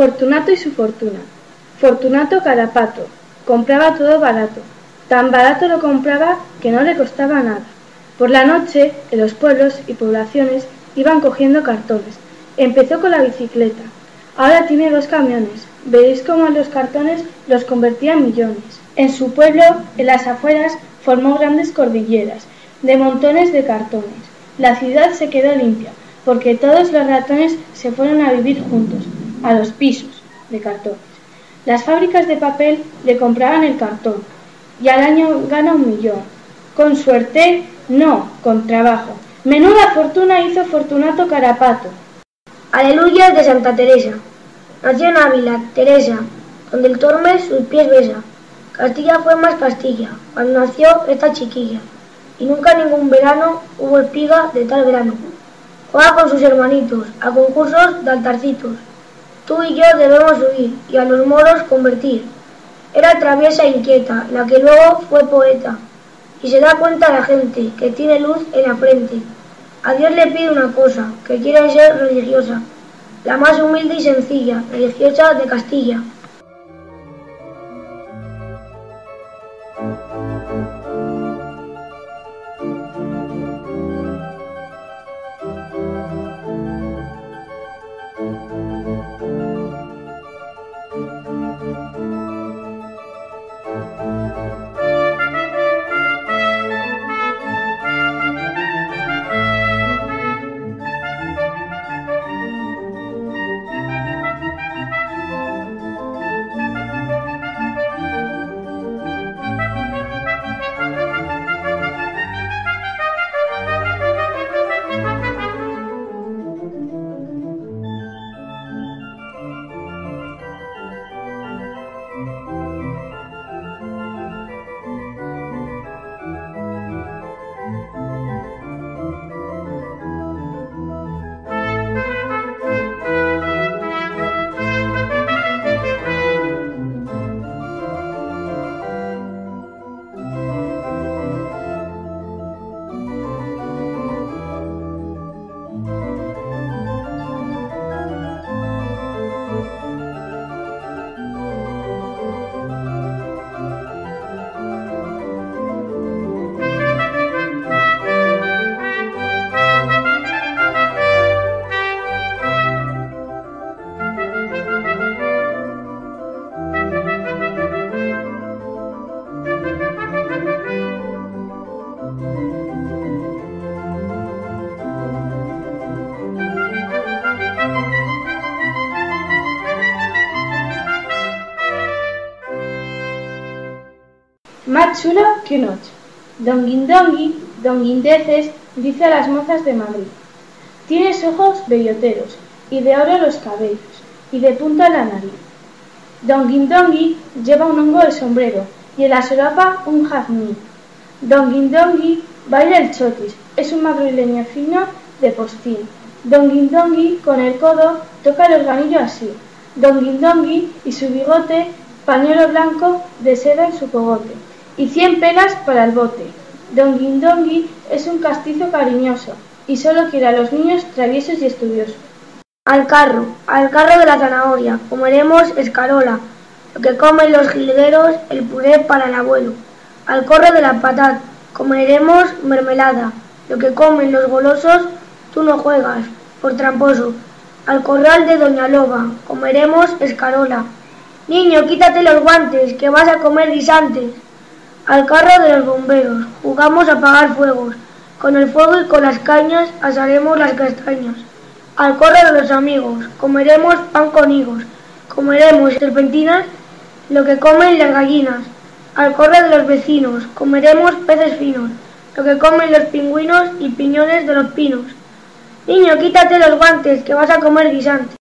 Fortunato y su fortuna. Fortunato Carapato. Compraba todo barato. Tan barato lo compraba que no le costaba nada. Por la noche, en los pueblos y poblaciones iban cogiendo cartones. Empezó con la bicicleta. Ahora tiene dos camiones. Veréis cómo los cartones los convertía en millones. En su pueblo, en las afueras, formó grandes cordilleras de montones de cartones. La ciudad se quedó limpia, porque todos los ratones se fueron a vivir juntos, a los pisos de cartones. Las fábricas de papel le compraban el cartón y al año gana un millón. Con suerte, no, con trabajo. Menuda fortuna hizo Fortunato Carapato. Aleluya de Santa Teresa. Nació en Ávila, Teresa, donde el tormes sus pies besa. Castilla fue más Castilla, cuando nació esta chiquilla. Y nunca ningún verano hubo espiga de tal verano. Juega con sus hermanitos a concursos de altarcitos. Tú y yo debemos huir y a los moros convertir. Era traviesa e inquieta, la que luego fue poeta. Y se da cuenta la gente que tiene luz en la frente. A Dios le pide una cosa, que quiere ser religiosa, la más humilde y sencilla, religiosa de Castilla. Chulo que un ocho. Don Guindongui, Don Guindeces, dice a las mozas de Madrid. Tienes ojos belloteros, y de oro los cabellos, y de punta la nariz. Don Guindongui lleva un hongo de sombrero, y en la solapa un jazmín. Don Guindongui baila el chotis, es un madrileño fino de postín. Don Guindongui con el codo toca el organillo así. Don Guindongui y su bigote, pañuelo blanco de seda en su cogote y cien pelas para el bote. Don Guindongui es un castizo cariñoso y solo quiere a los niños traviesos y estudiosos. Al carro, al carro de la zanahoria, comeremos escarola, lo que comen los jilgueros, el puré para el abuelo. Al corro de la patata, comeremos mermelada, lo que comen los golosos, tú no juegas, por tramposo. Al corral de Doña Loba, comeremos escarola. Niño, quítate los guantes, que vas a comer guisantes. Al carro de los bomberos, jugamos a apagar fuegos. Con el fuego y con las cañas asaremos las castañas. Al corro de los amigos, comeremos pan con higos. Comeremos serpentinas, lo que comen las gallinas. Al corro de los vecinos, comeremos peces finos, lo que comen los pingüinos y piñones de los pinos. Niño, quítate los guantes, que vas a comer guisante.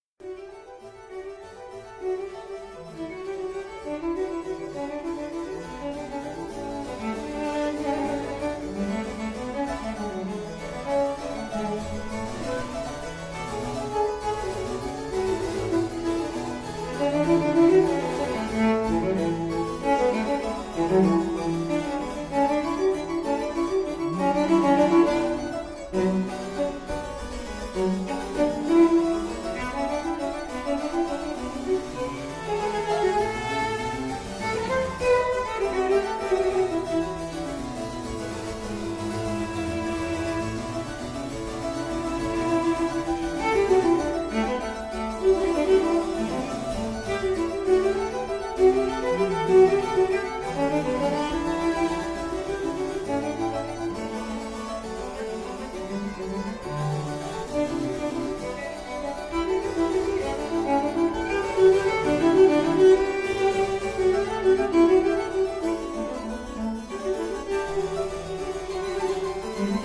Thank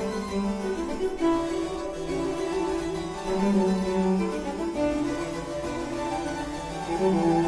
you.